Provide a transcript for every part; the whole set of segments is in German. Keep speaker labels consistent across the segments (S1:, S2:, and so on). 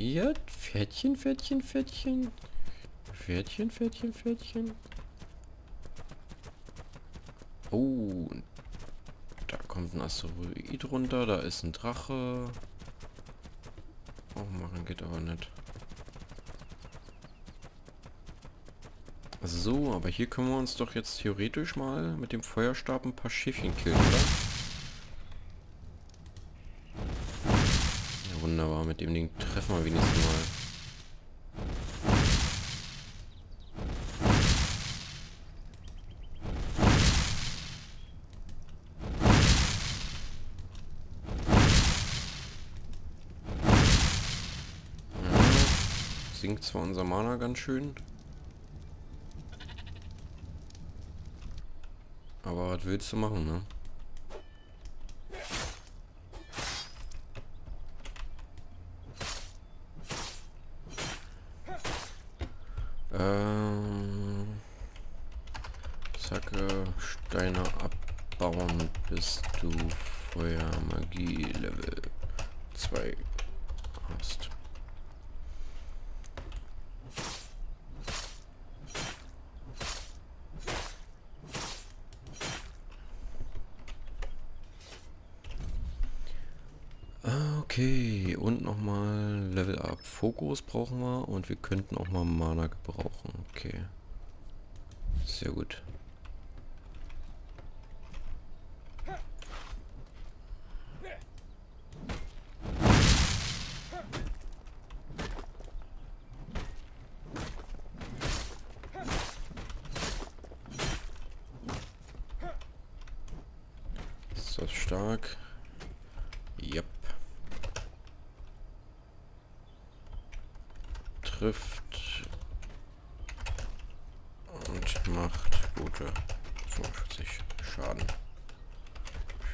S1: Ja, Pferdchen, Pferdchen, Pferdchen. Pferdchen, Pferdchen, Pferdchen. Oh, da kommt ein Asteroid runter, da ist ein Drache. Oh, machen geht aber nicht. So, aber hier können wir uns doch jetzt theoretisch mal mit dem Feuerstab ein paar Schiffchen killen, oder? Ja, wunderbar, mit dem Ding treffen wir wenigstens mal. sinkt zwar unser Mana ganz schön. Aber was willst du machen, ne? Bis du Feuermagie Level 2 hast. Okay, und nochmal Level Up. Fokus brauchen wir und wir könnten auch mal Mana gebrauchen. Okay. Sehr gut. Ist das stark? Yep. trifft und macht gute 45 Schaden.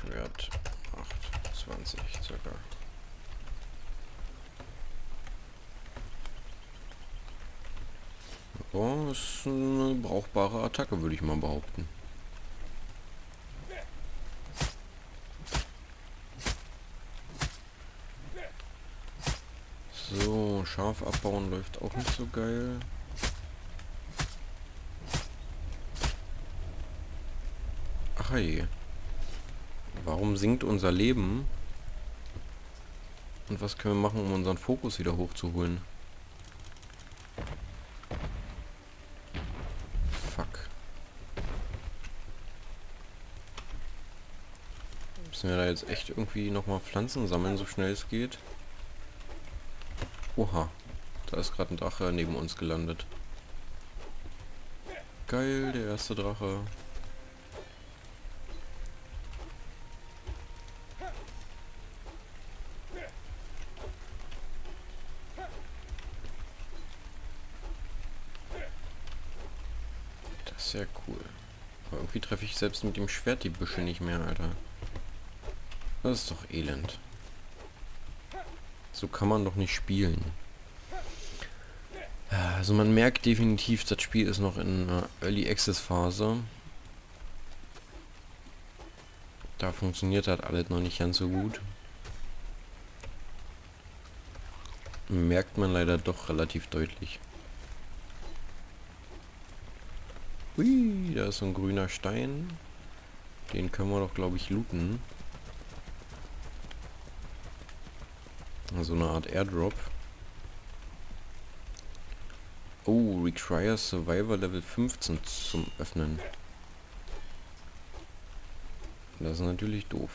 S1: Schwert macht 20 circa. Oh, ist eine brauchbare Attacke, würde ich mal behaupten. So, Schaf abbauen läuft auch nicht so geil. Ach hey. Warum sinkt unser Leben? Und was können wir machen, um unseren Fokus wieder hochzuholen? Fuck. Müssen wir da jetzt echt irgendwie nochmal Pflanzen sammeln, so schnell es geht? Oha, da ist gerade ein Drache neben uns gelandet. Geil, der erste Drache. Das ist ja cool. Aber irgendwie treffe ich selbst mit dem Schwert die Büsche nicht mehr, Alter. Das ist doch elend. So kann man doch nicht spielen. Also man merkt definitiv, das Spiel ist noch in einer Early Access Phase. Da funktioniert halt alles noch nicht ganz so gut. Merkt man leider doch relativ deutlich. Hui, da ist so ein grüner Stein. Den können wir doch, glaube ich, looten. So eine Art Airdrop. Oh, Require Survivor Level 15 zum Öffnen. Das ist natürlich doof.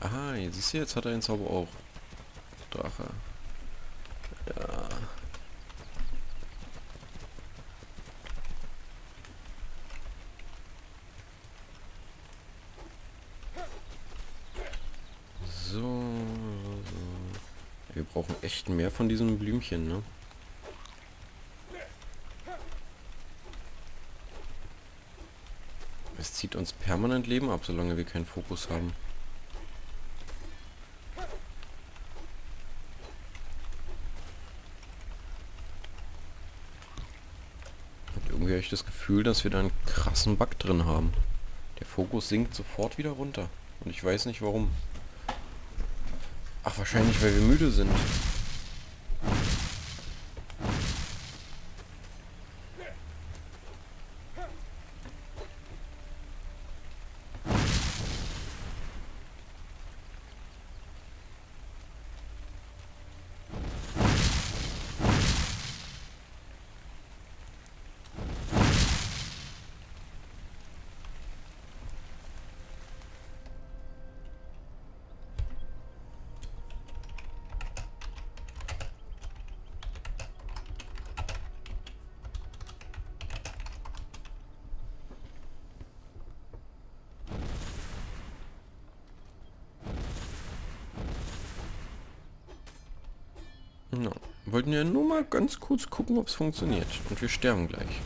S1: Aha, jetzt siehst du, jetzt hat er den Zauber auch. Drache. Ja. Wir brauchen echt mehr von diesem Blümchen, ne? Es zieht uns permanent Leben ab, solange wir keinen Fokus haben. Und Irgendwie ich das Gefühl, dass wir da einen krassen Bug drin haben. Der Fokus sinkt sofort wieder runter. Und ich weiß nicht warum. Ach, wahrscheinlich, weil wir müde sind. No. Wollten ja nur mal ganz kurz gucken, ob es funktioniert. Und wir sterben gleich.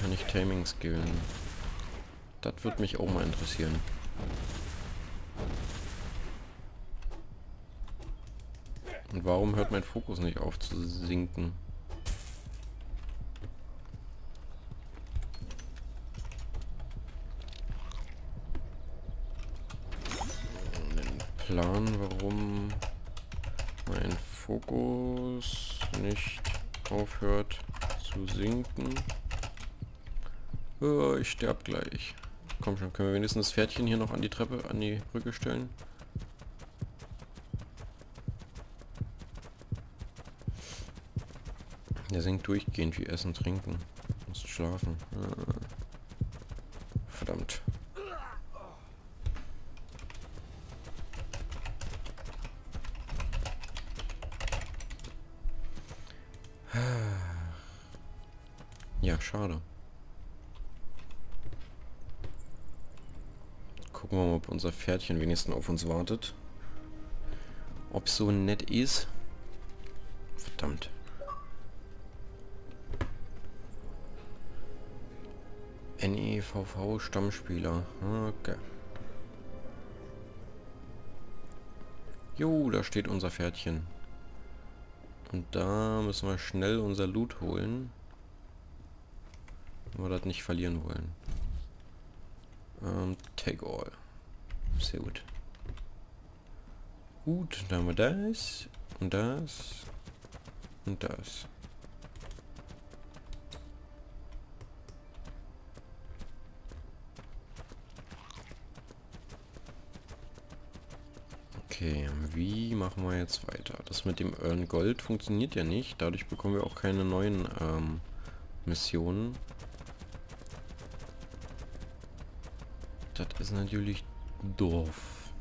S1: Kann ich Taming skillen? Das würde mich auch mal interessieren. Und warum hört mein Fokus nicht auf zu sinken? Plan, warum Fokus nicht aufhört zu sinken. Oh, ich sterb gleich. Komm schon, können wir wenigstens das Pferdchen hier noch an die Treppe, an die Brücke stellen? Der sinkt durchgehend wie Essen, Trinken. Muss schlafen. Ah. Verdammt. Ja, schade. Gucken wir mal, ob unser Pferdchen wenigstens auf uns wartet. Ob so nett ist. Verdammt. NEVV Stammspieler. Okay. Jo, da steht unser Pferdchen. Und da müssen wir schnell unser Loot holen. Wenn wir das nicht verlieren wollen. Ähm, take all. Sehr gut. Gut, dann haben wir das und das und das. Okay, wie machen wir jetzt weiter? Das mit dem Earn Gold funktioniert ja nicht. Dadurch bekommen wir auch keine neuen ähm, Missionen. Das ist natürlich doof.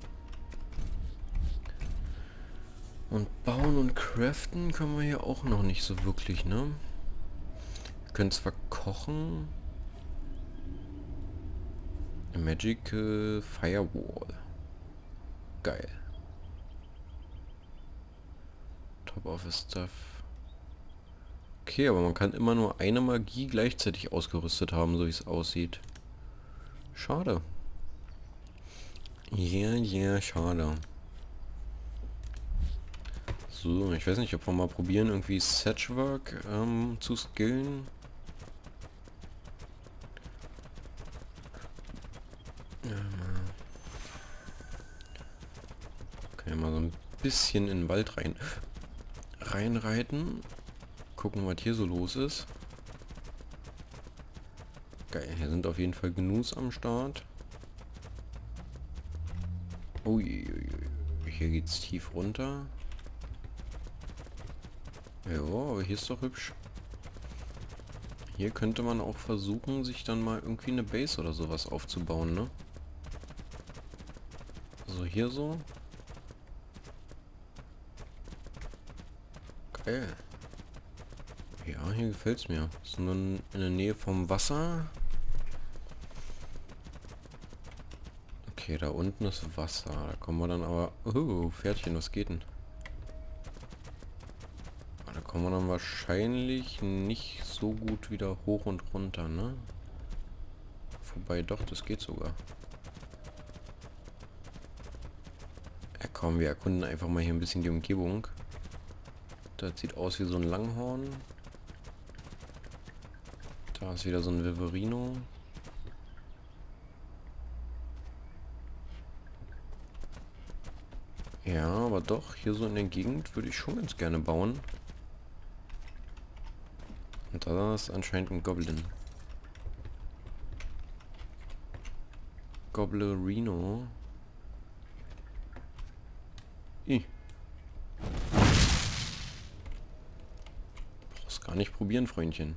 S1: Und bauen und craften können wir hier auch noch nicht so wirklich, ne? Wir können zwar kochen. Magical Firewall. Geil. Top Office Stuff. Okay, aber man kann immer nur eine Magie gleichzeitig ausgerüstet haben, so wie es aussieht. Schade. Ja, ja, schade. So, ich weiß nicht, ob wir mal probieren, irgendwie Setchwork ähm, zu skillen. Okay, mal so ein bisschen in den Wald rein reinreiten. Gucken, was hier so los ist. Geil, hier sind auf jeden Fall Gnus am Start. Uiuiui. Hier geht's tief runter. Ja, aber hier ist doch hübsch. Hier könnte man auch versuchen, sich dann mal irgendwie eine Base oder sowas aufzubauen, ne? Also hier so. Geil. Ja, hier gefällt es mir. Ist nur in der Nähe vom Wasser. Okay, da unten ist Wasser. Da kommen wir dann aber... Oh, Pferdchen, was geht denn? Da kommen wir dann wahrscheinlich nicht so gut wieder hoch und runter, ne? Wobei, doch, das geht sogar. Ja komm, wir erkunden einfach mal hier ein bisschen die Umgebung. Das sieht aus wie so ein Langhorn. Da ist wieder so ein Viverino. Ja, aber doch, hier so in der Gegend würde ich schon ganz gerne bauen. Und da ist anscheinend ein Goblin. Goblerino. I. Brauchst gar nicht probieren, Freundchen.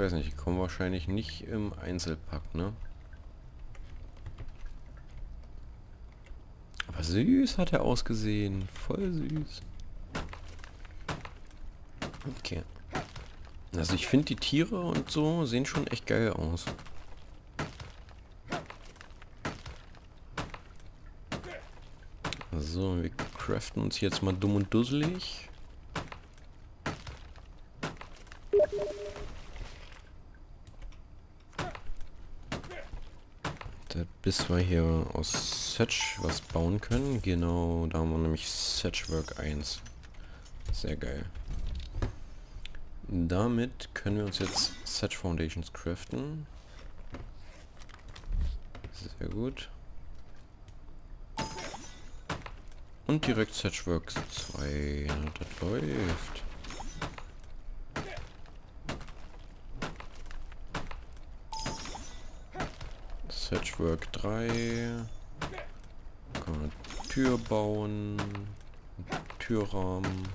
S1: Weiß nicht, ich komme wahrscheinlich nicht im Einzelpack, ne? Aber süß hat er ausgesehen. Voll süß. Okay. Also ich finde die Tiere und so sehen schon echt geil aus. So, wir craften uns jetzt mal dumm und dusselig. Bis wir hier aus Setch was bauen können. Genau, da haben wir nämlich Setchwork 1. Sehr geil. Damit können wir uns jetzt Setch Foundations craften. Sehr gut. Und direkt Setchworks 2. das läuft. Setchwork 3. Kann man Tür bauen. Türrahmen.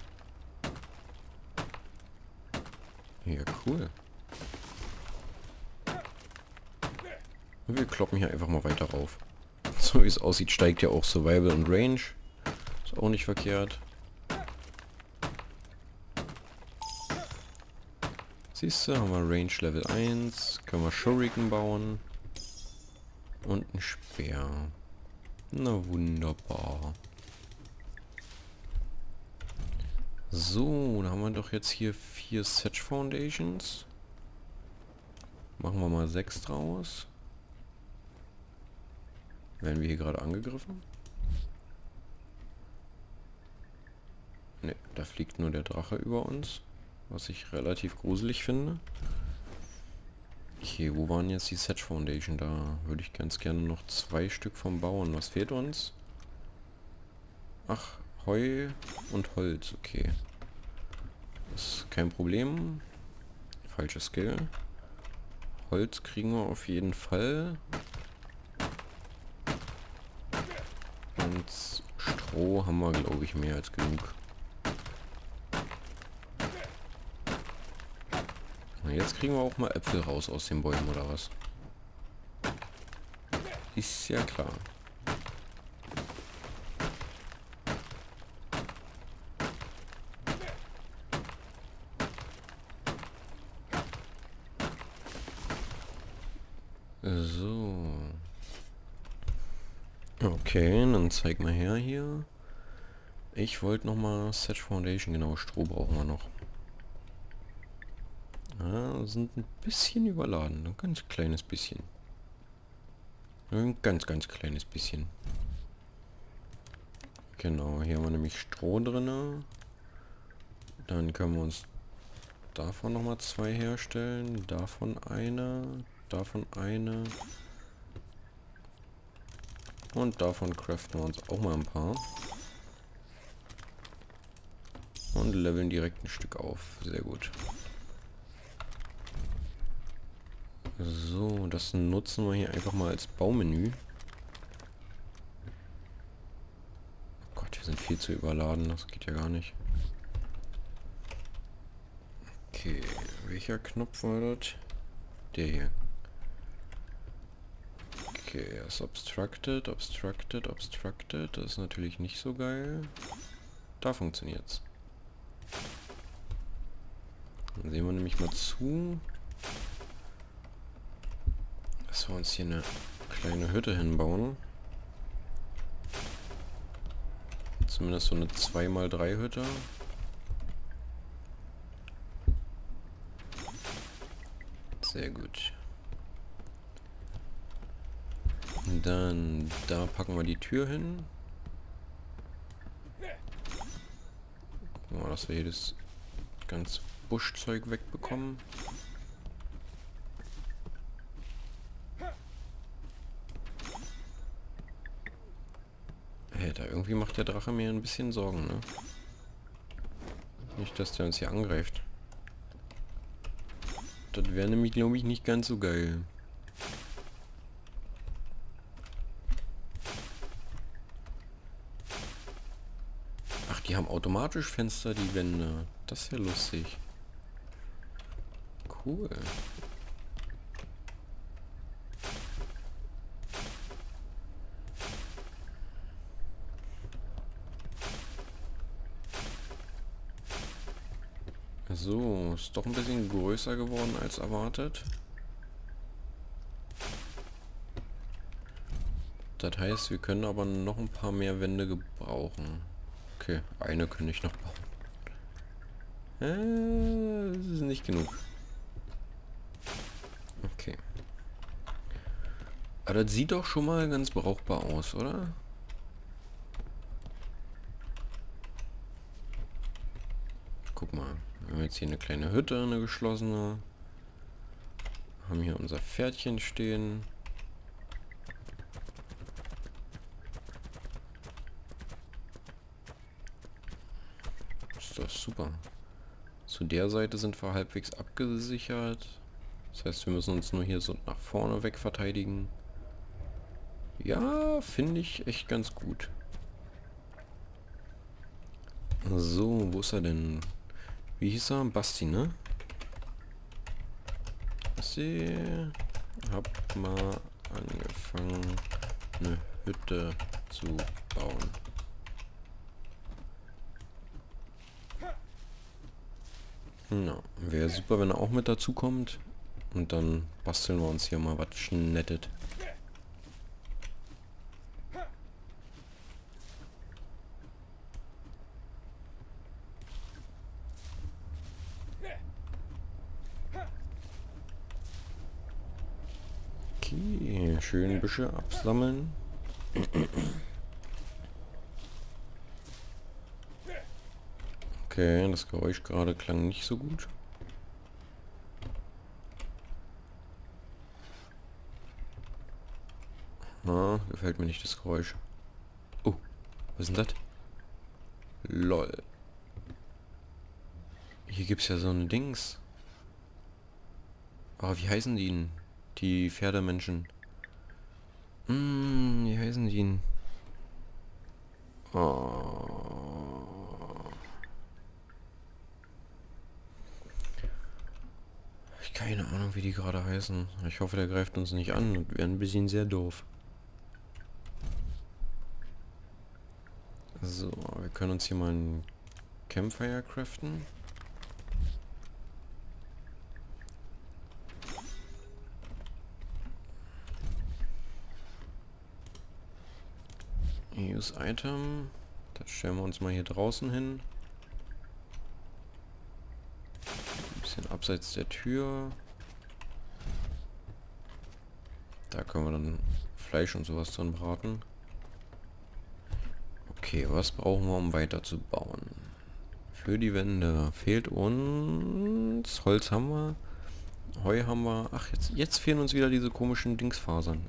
S1: Ja, cool. Wir kloppen hier einfach mal weiter rauf. So wie es aussieht, steigt ja auch Survival und Range. Ist auch nicht verkehrt. Siehst du, haben wir Range Level 1. Können wir Shuriken bauen. Und ein Speer. Na wunderbar. So, da haben wir doch jetzt hier vier Setch Foundations. Machen wir mal sechs draus. Werden wir hier gerade angegriffen? Ne, da fliegt nur der Drache über uns. Was ich relativ gruselig finde. Okay, wo waren jetzt die Setch Foundation? Da würde ich ganz gerne noch zwei Stück vom bauen. Was fehlt uns? Ach, Heu und Holz. Okay. Das ist kein Problem. Falsche Skill. Holz kriegen wir auf jeden Fall. Und Stroh haben wir, glaube ich, mehr als genug. Jetzt kriegen wir auch mal Äpfel raus aus den Bäumen, oder was? Ist ja klar. So. Okay, dann zeig mal her hier. Ich wollte noch mal Set Foundation, genau, Stroh brauchen wir noch. Sind ein bisschen überladen. Ein ganz kleines bisschen. Ein ganz, ganz kleines bisschen. Genau, hier haben wir nämlich Stroh drin. Dann können wir uns davon nochmal zwei herstellen. Davon eine. Davon eine. Und davon craften wir uns auch mal ein paar. Und leveln direkt ein Stück auf. Sehr gut. So, das nutzen wir hier einfach mal als Baumenü. Oh Gott, wir sind viel zu überladen, das geht ja gar nicht. Okay, welcher Knopf war das? Der hier. Okay, er ist obstructed, obstructed, obstructed. Das ist natürlich nicht so geil. Da funktioniert's. Dann sehen wir nämlich mal zu dass wir uns hier eine kleine Hütte hinbauen. Zumindest so eine 2x3 Hütte. Sehr gut. Dann da packen wir die Tür hin. Gucken wir mal, dass wir das ganze Buschzeug wegbekommen. Hey, da irgendwie macht der Drache mir ein bisschen Sorgen, ne? Nicht, dass der uns hier angreift. Das wäre nämlich, glaube ich, nicht ganz so geil. Ach, die haben automatisch Fenster, die Wände. Das ist ja lustig. Cool. So, ist doch ein bisschen größer geworden als erwartet. Das heißt, wir können aber noch ein paar mehr Wände gebrauchen. Okay, eine könnte ich noch bauen. Äh, das ist nicht genug. Okay. Aber das sieht doch schon mal ganz brauchbar aus, oder? Guck mal. Wir haben jetzt hier eine kleine Hütte, eine geschlossene. Haben hier unser Pferdchen stehen. Ist doch super. Zu der Seite sind wir halbwegs abgesichert. Das heißt, wir müssen uns nur hier so nach vorne weg verteidigen. Ja, finde ich echt ganz gut. So, wo ist er denn? Wie hieß er? Basti, ne? Basti. Hab mal angefangen, eine Hütte zu bauen. Na, wäre super, wenn er auch mit dazu kommt. Und dann basteln wir uns hier mal was Schnettet. Okay, schön Büsche absammeln. Okay, das Geräusch gerade klang nicht so gut. Na, gefällt mir nicht das Geräusch. Oh, was ist denn das? Lol. Hier gibt es ja so ein Dings. Aber oh, wie heißen die denn? Die Pferdemenschen. Hm, wie heißen die denn? Oh. Keine Ahnung, wie die gerade heißen. Ich hoffe, der greift uns nicht an und wäre ein bisschen sehr doof. So, wir können uns hier mal ein Campfire craften. Use Item. Das stellen wir uns mal hier draußen hin. Ein bisschen abseits der Tür. Da können wir dann Fleisch und sowas drin braten. Okay, was brauchen wir, um weiter zu bauen? Für die Wände fehlt uns... Holz haben wir. Heu haben wir. Ach, jetzt, jetzt fehlen uns wieder diese komischen Dingsfasern.